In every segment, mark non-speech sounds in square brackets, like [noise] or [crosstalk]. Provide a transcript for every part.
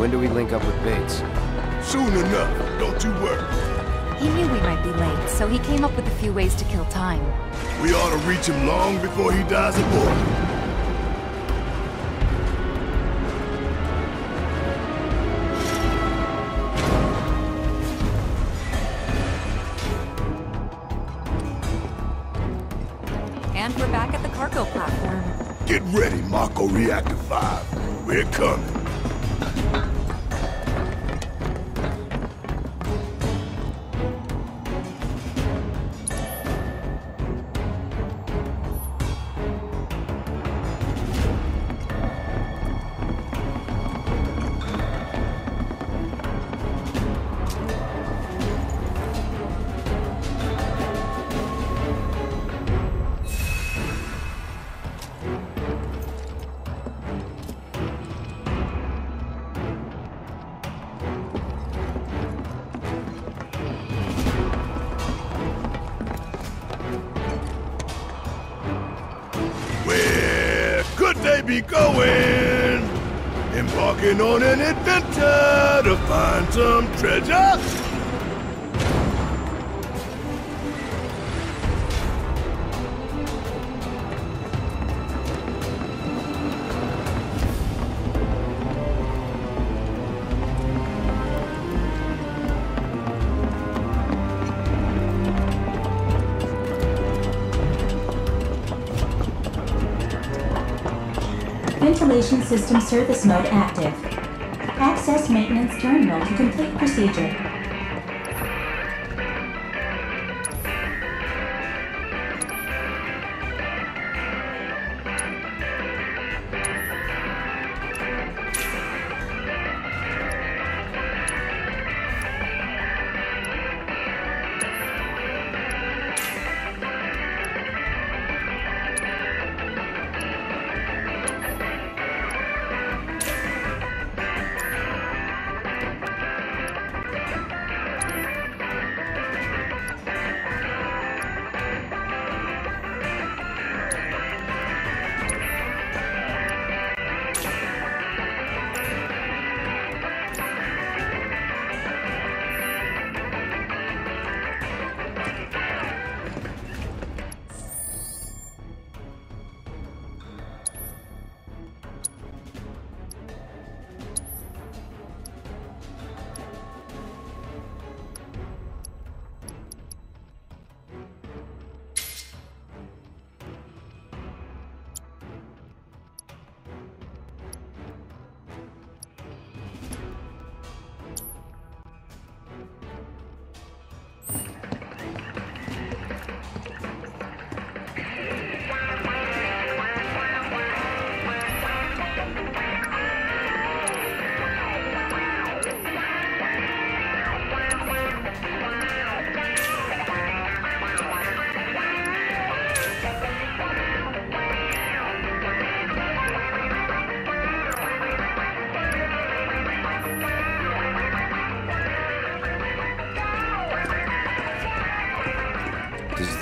When do we link up with Bates? Soon enough, don't you worry. He knew we might be late, so he came up with a few ways to kill time. We ought to reach him long before he dies aboard. And we're back at the cargo platform. Get ready, Mako Reactor 5. We're coming. Going? Embarking on an adventure to find some treasure? Ventilation system service mode active. Access maintenance terminal to complete procedure.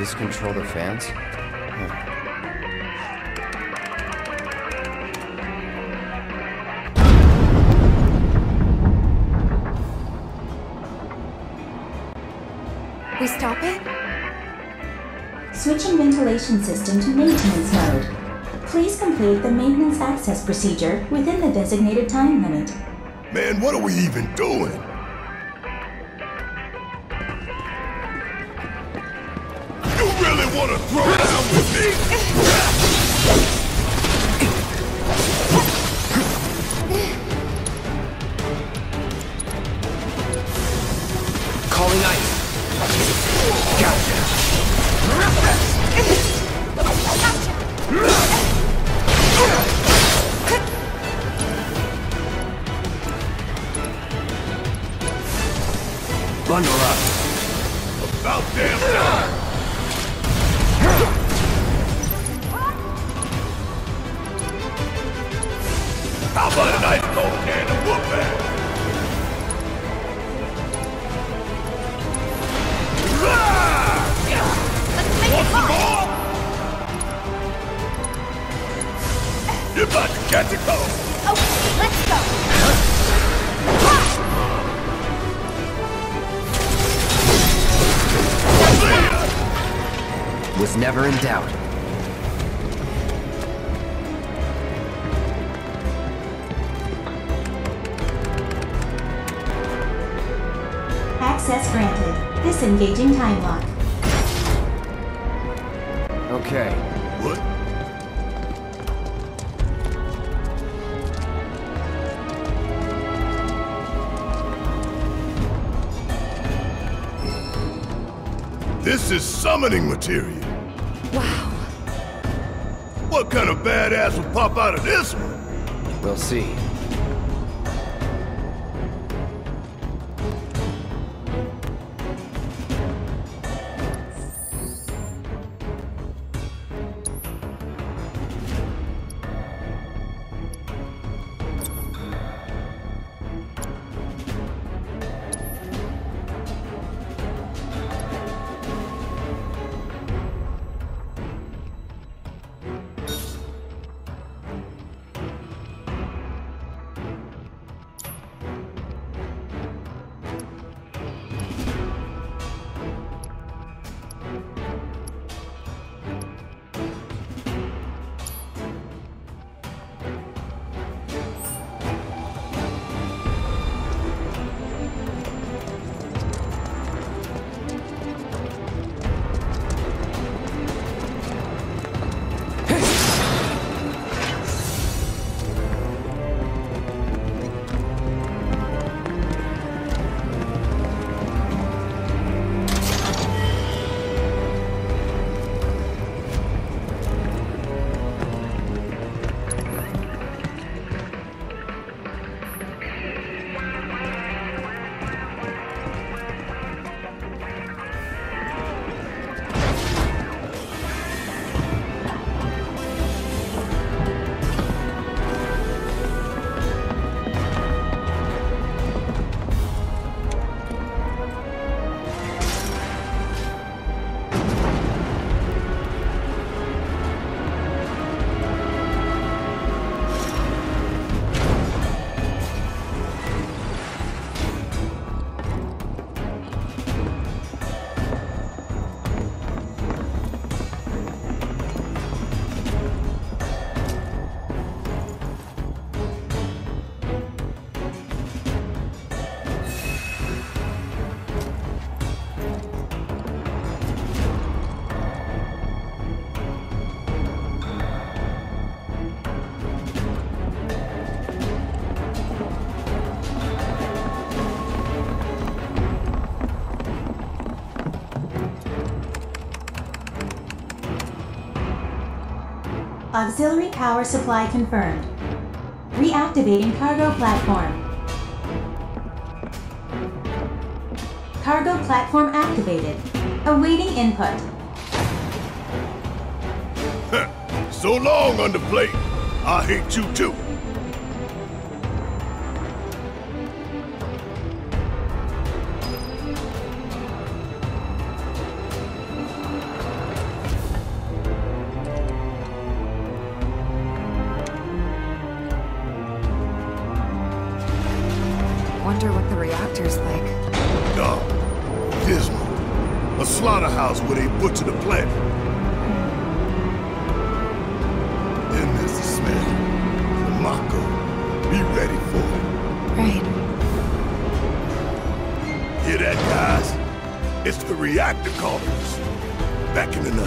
Does this control the fans? We stop it? Switching ventilation system to maintenance mode. Please complete the maintenance access procedure within the designated time limit. Man, what are we even doing? Bundle up. About damn time! How about a nice cold can of whooping? Want some more? You're about to catch a cold. Okay, let's go. Was never in doubt. Access granted. Disengaging time lock. Okay. What? This is summoning material. Wow. What kind of badass will pop out of this one? We'll see. Auxiliary power supply confirmed. Reactivating cargo platform. Cargo platform activated. Awaiting input. So long, underplate. I hate you too.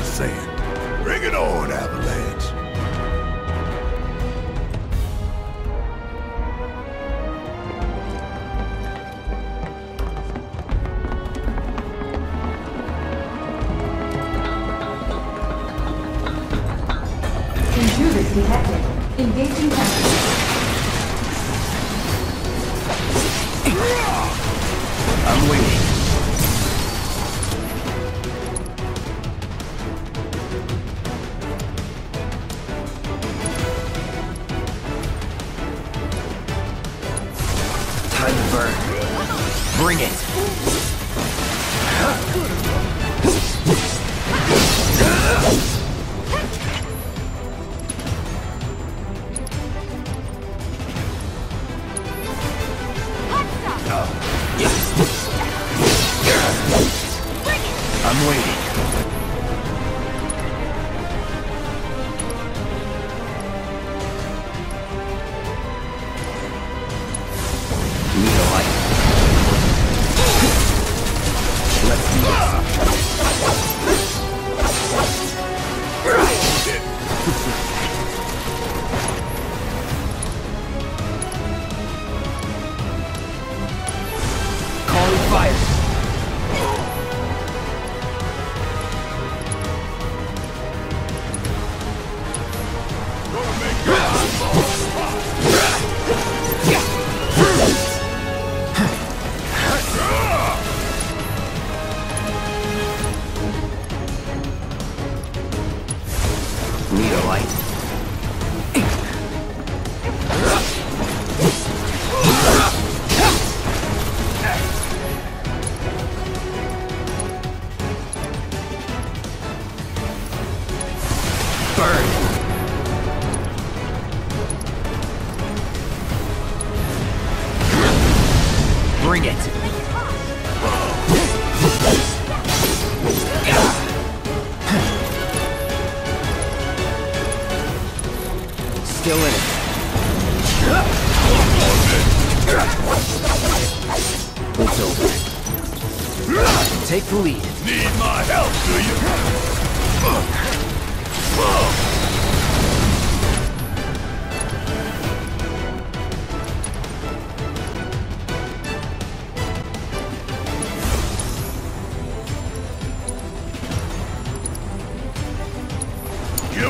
Us saying, bring it on, Avalanche. Bring it. Burn! Bring it!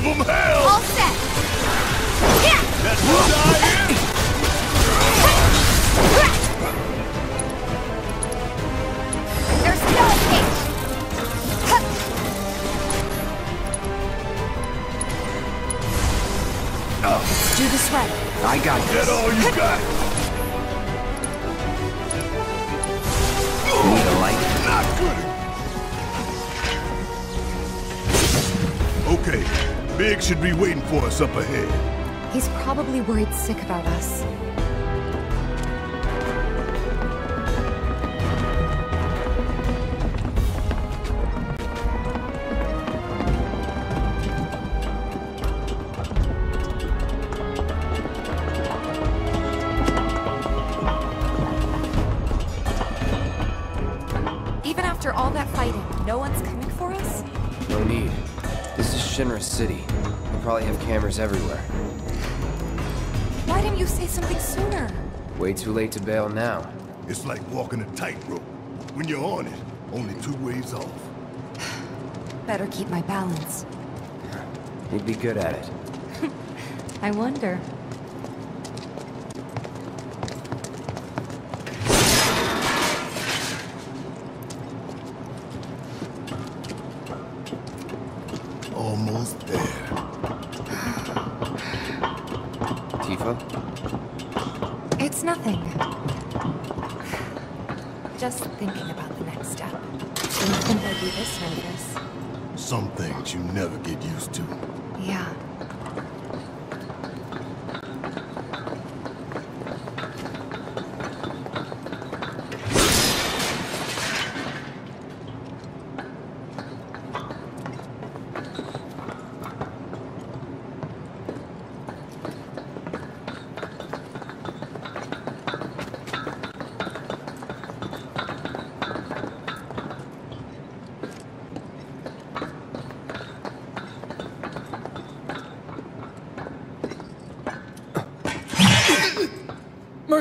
Give them hell! All set. Yeah. That's what I am! There's no escape. Let's oh. do this right. I got That this. all you got? Need a light? Not good. Okay, Biggs should be waiting for us up ahead. He's probably worried sick about us. Way too late to bail now. It's like walking a tightrope. When you're on it, only two ways off. [sighs] Better keep my balance. You'd be good at it. [laughs] I wonder. Almost there. Tifa? It's nothing. Just thinking about the next step. Didn't think I'd be this nervous. Some things you never get used to. Yeah.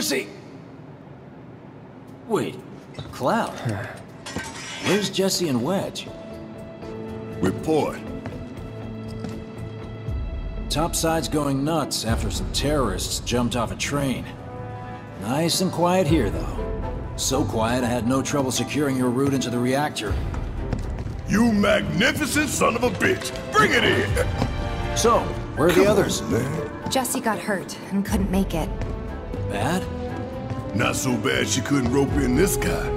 Mercy! Wait, Cloud. Where's Jessie and Wedge? Report. Topside's going nuts after some terrorists jumped off a train. Nice and quiet here, though. So quiet I had no trouble securing your route into the reactor. You magnificent son of a bitch! Bring it in! So, where are the others? Man. Jessie got hurt and couldn't make it. Bad? Not so bad she couldn't rope in this guy.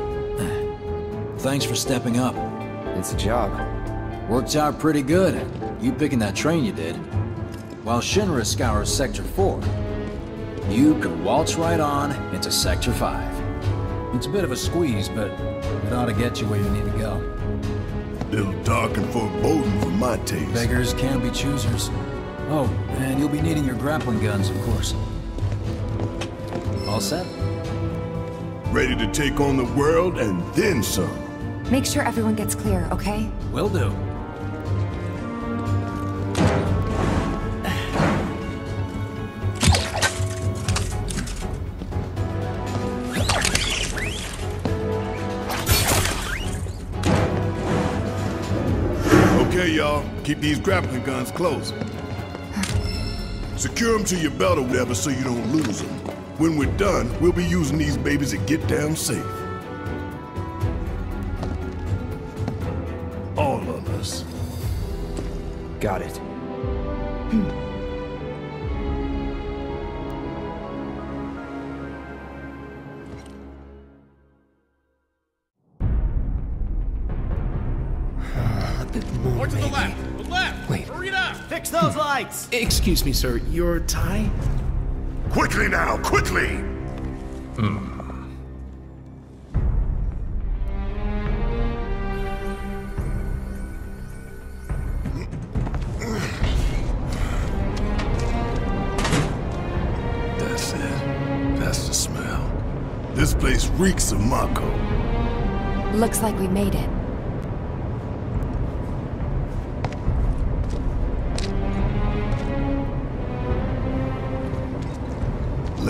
Thanks for stepping up. It's a job. Worked out pretty good. You picking that train you did. While Shinra scours Sector 4, you could waltz right on into Sector 5. It's a bit of a squeeze, but it ought to get you where you need to go. Little dark and foreboding for my taste. Beggars can't be choosers. Oh, and you'll be needing your grappling guns, of course. All set? Ready to take on the world and then some. Make sure everyone gets clear, okay? Will do. Okay, y'all. Keep these grappling guns close. Secure them to your belt or whatever so you don't lose them. When we're done, we'll be using these babies to get down safe. All of us. Got it. A bit more, More to the left! The left! Wait. Hurry it up! Fix those lights! Excuse me, sir. Your tie? Quickly now, quickly! That's it. That's the smell. This place reeks of Mako. Looks like we made it.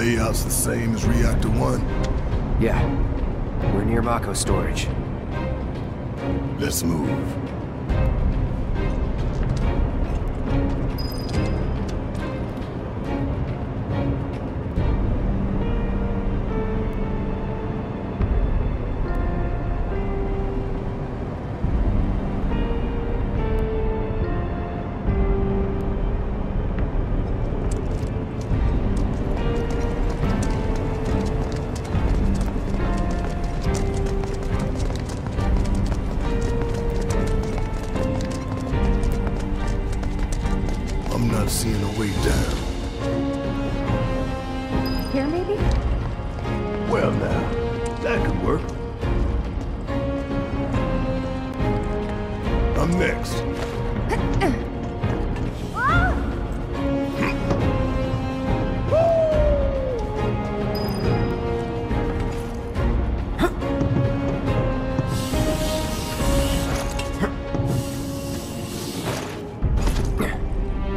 Layout's the same as Reactor 1. Yeah. We're near Mako storage. Let's move. I'm next.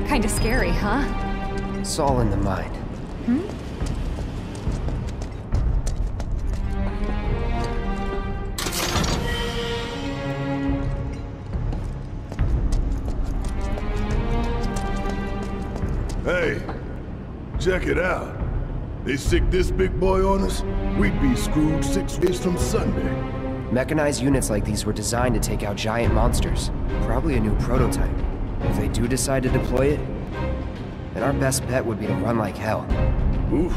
Kinda scary, huh? It's all in the mind. Check it out. They sick this big boy on us, we'd be screwed six days from Sunday. Mechanized units like these were designed to take out giant monsters. Probably a new prototype. If they do decide to deploy it, then our best bet would be to run like hell. Oof.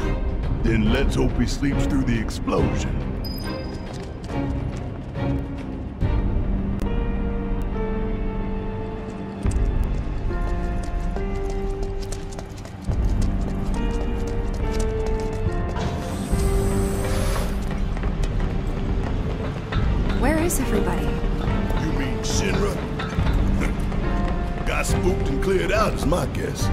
Then let's hope he sleeps through the explosion. Cleared out is my guess.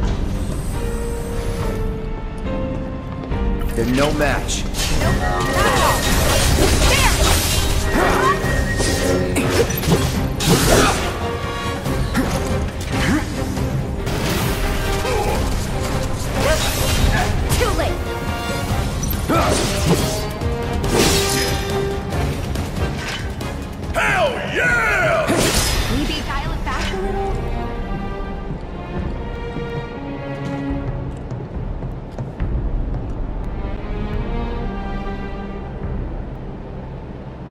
They're no match. There!